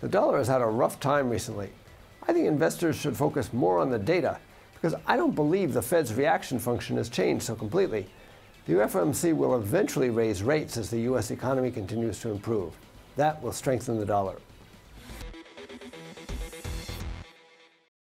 The dollar has had a rough time recently. I think investors should focus more on the data because I don't believe the Fed's reaction function has changed so completely. The FOMC will eventually raise rates as the U.S. economy continues to improve. That will strengthen the dollar.